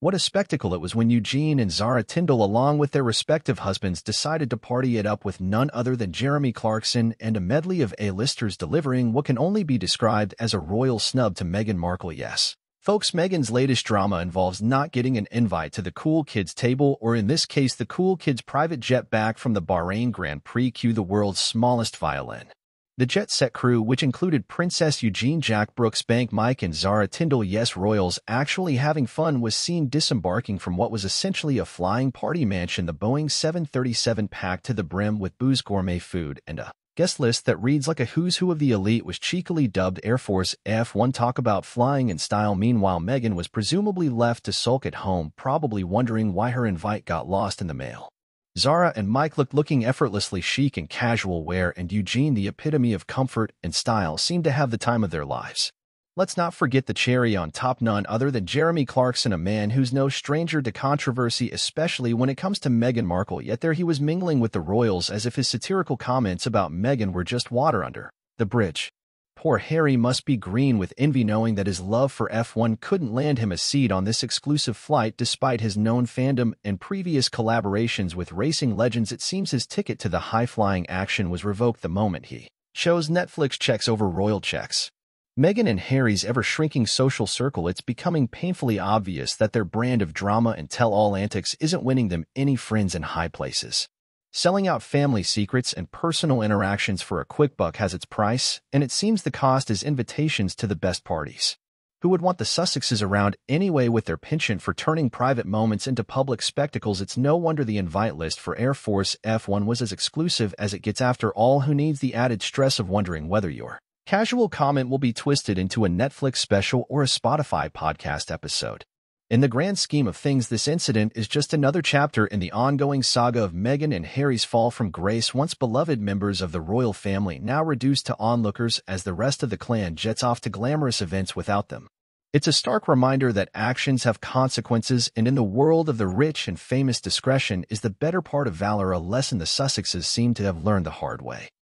What a spectacle it was when Eugenie and Zara Tindall, along with their respective husbands, decided to party it up with none other than Jeremy Clarkson and a medley of A-listers delivering what can only be described as a royal snub to Meghan Markle, yes. Folks, Meghan's latest drama involves not getting an invite to the Cool Kids table, or in this case, the Cool Kids private jet back from the Bahrain Grand Prix, cue the world's smallest violin. The jet set crew, which included Princess Eugenie Jack Brooksbank Mike and Zara Tindall Yes Royals actually having fun was seen disembarking from what was essentially a flying party mansion the Boeing 737 packed to the brim with booze gourmet food and a guest list that reads like a who's who of the elite was cheekily dubbed Air Force F1 talk about flying in style meanwhile Meghan was presumably left to sulk at home probably wondering why her invite got lost in the mail. Zara and Mike looked looking effortlessly chic in casual wear and Eugenie, the epitome of comfort and style, seemed to have the time of their lives. Let's not forget the cherry on top none other than Jeremy Clarkson, a man who's no stranger to controversy, especially when it comes to Meghan Markle, yet there he was mingling with the royals as if his satirical comments about Meghan were just water under the bridge. Poor Harry must be green with envy knowing that his love for F1 couldn't land him a seat on this exclusive flight despite his known fandom and previous collaborations with racing legends. It seems his ticket to the high-flying action was revoked the moment he chose Netflix checks over royal checks. Meghan and Harry's ever-shrinking social circle, it's becoming painfully obvious that their brand of drama and tell-all antics isn't winning them any friends in high places. Selling out family secrets and personal interactions for a quick buck has its price, and it seems the cost is invitations to the best parties. Who would want the Sussexes around anyway with their penchant for turning private moments into public spectacles? It's no wonder the invite list for Air Force F1 was as exclusive as it gets after all who needs the added stress of wondering whether your casual comment will be twisted into a Netflix special or a Spotify podcast episode. In the grand scheme of things, this incident is just another chapter in the ongoing saga of Meghan and Harry's fall from grace, once beloved members of the royal family, now reduced to onlookers as the rest of the clan jets off to glamorous events without them. It's a stark reminder that actions have consequences, and in the world of the rich and famous, discretion is the better part of valor, a lesson the Sussexes seem to have learned the hard way.